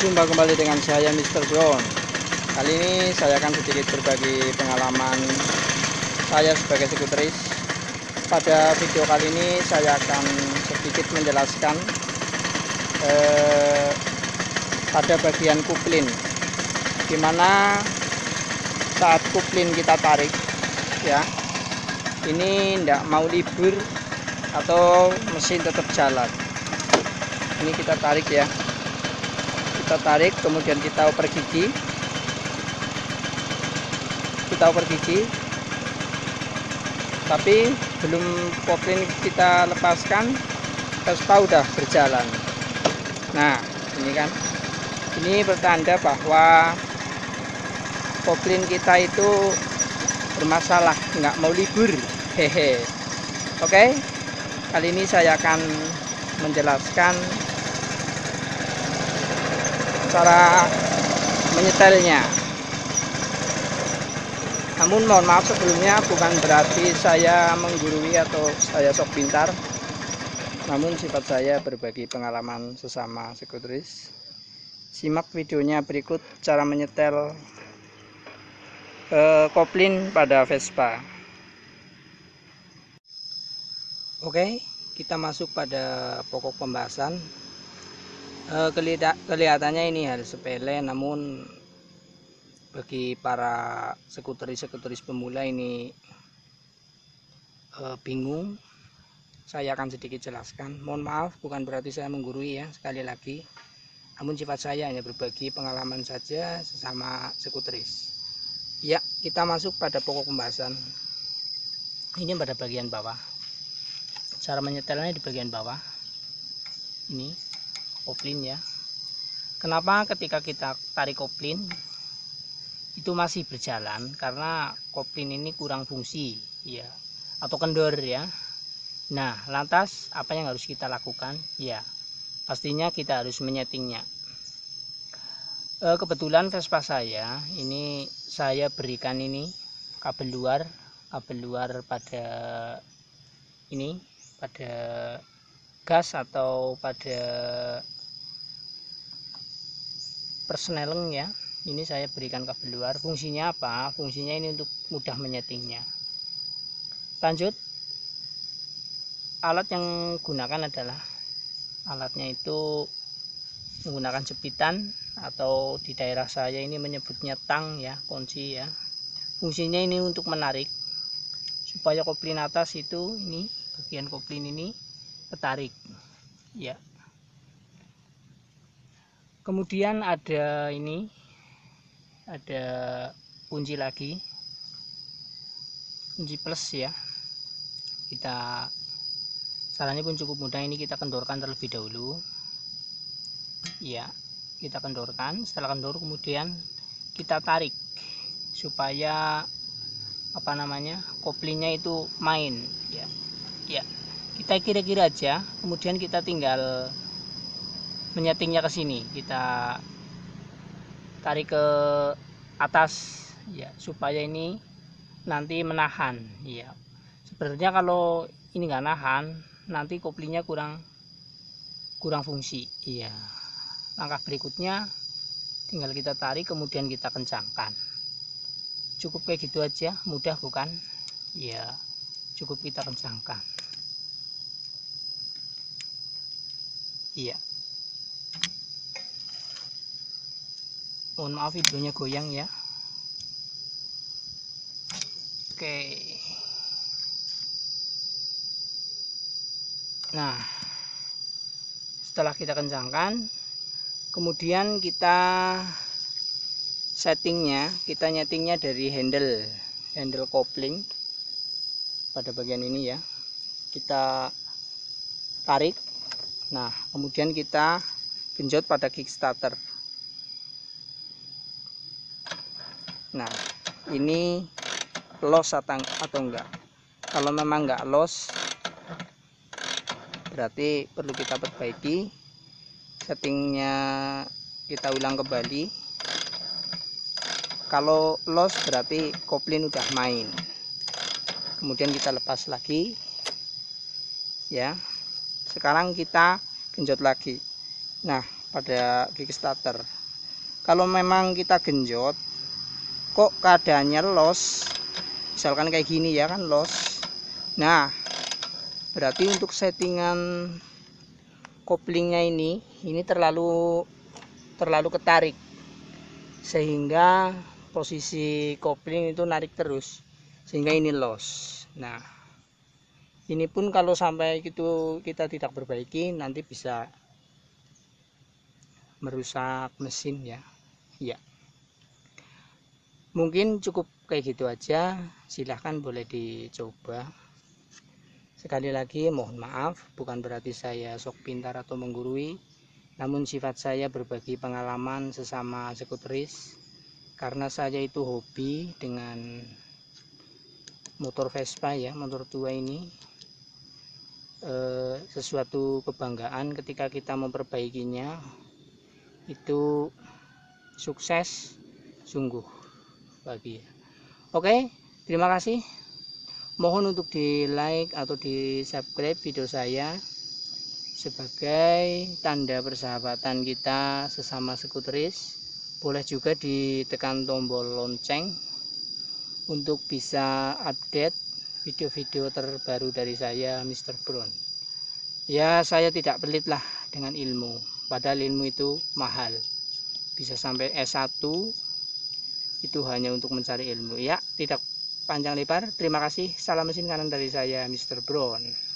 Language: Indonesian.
Jumpa kembali dengan saya Mr. Brown. Kali ini saya akan sedikit berbagi pengalaman saya sebagai sekuteris. Pada video kali ini saya akan sedikit menjelaskan eh, pada bagian kuplin. Di mana saat kuplin kita tarik ya ini tidak mau libur atau mesin tetap jalan. Ini kita tarik ya kita tarik kemudian kita oper gigi. Kita oper gigi. Tapi belum poplin kita lepaskan Vespa udah berjalan. Nah ini kan. Ini bertanda bahwa poplin kita itu bermasalah nggak mau libur. Hehe. Oke kali ini saya akan menjelaskan cara menyetelnya. Namun mohon maaf sebelumnya bukan berarti saya menggurui atau saya sok pintar. Namun sifat saya berbagi pengalaman sesama sekuteris simak videonya berikut cara menyetel eh, koplin pada Vespa. Oke kita masuk pada pokok pembahasan Eh, kelihatannya ini hal sepele namun bagi para sekuteris-sekuteris pemula ini uh, bingung. Saya akan sedikit jelaskan. Mohon maaf bukan berarti saya menggurui ya sekali lagi. Namun sifat saya hanya berbagi pengalaman saja sesama sekuteris. Ya kita masuk pada pokok pembahasan. Ini pada bagian bawah. Cara menyetelnya di bagian bawah. Ini koplin ya. Kenapa ketika kita tarik koplin itu masih berjalan? Karena koplin ini kurang fungsi ya atau kendor ya. Nah lantas apa yang harus kita lakukan? Ya pastinya kita harus menyetingnya. E, kebetulan Vespa saya ini saya berikan ini kabel luar kabel luar pada ini pada gas atau pada persneleng ya. Ini saya berikan kabel luar. Fungsinya apa? Fungsinya ini untuk mudah menyetingnya. Lanjut. Alat yang gunakan adalah alatnya itu menggunakan jepitan atau di daerah saya ini menyebutnya tang ya kunci ya. Fungsinya ini untuk menarik supaya koplin atas itu ini bagian koplin ini ketarik ya. Kemudian ada ini ada kunci lagi. Kunci plus ya. Kita caranya pun cukup mudah. Ini kita kendorkan terlebih dahulu. Ya kita kendorkan. Setelah kendor kemudian kita tarik supaya apa namanya koplingnya itu main. Ya ya kita kira-kira aja kemudian kita tinggal menyetingnya ke sini. Kita tarik ke atas ya supaya ini nanti menahan ya. Sebenarnya kalau ini nggak nahan nanti koplingnya kurang kurang fungsi iya. Langkah berikutnya tinggal kita tarik kemudian kita kencangkan. Cukup kayak gitu aja mudah bukan? Ya cukup kita kencangkan iya. Mohon maaf videonya goyang ya. Oke. Nah setelah kita kencangkan kemudian kita settingnya kita nyetingnya dari handle handle kopling pada bagian ini ya. Kita tarik nah kemudian kita genjot pada kickstarter. Nah ini los atau, enggak? Kalau memang enggak los berarti perlu kita perbaiki. Settingnya kita ulang kembali. Kalau los berarti koplin udah main. Kemudian kita lepas lagi. Ya sekarang kita genjot lagi. Nah pada Kickstarter kalau memang kita genjot kok keadaannya los? Misalkan kayak gini ya kan los. Nah berarti untuk settingan koplingnya ini ini terlalu terlalu ketarik. Sehingga posisi kopling itu narik terus. Sehingga ini los. Nah ini pun kalau sampai itu kita tidak perbaiki nanti bisa merusak mesin ya. Ya mungkin cukup kayak gitu aja. Silahkan boleh dicoba. Sekali lagi mohon maaf bukan berarti saya sok pintar atau menggurui namun sifat saya berbagi pengalaman sesama skuteris. Karena saya itu hobi dengan motor Vespa ya motor tua ini eh, sesuatu kebanggaan ketika kita memperbaikinya itu sukses sungguh bagi oke terima kasih. Mohon untuk di like atau di subscribe video saya sebagai tanda persahabatan kita sesama skuteris boleh juga ditekan tombol lonceng untuk bisa update video-video terbaru dari saya Mr. Brown. Ya saya tidak pelit lah dengan ilmu. Padahal ilmu itu mahal. Bisa sampai S1 itu hanya untuk mencari ilmu. Ya tidak panjang lebar. Terima kasih. Salam mesin kanan dari saya Mr. Brown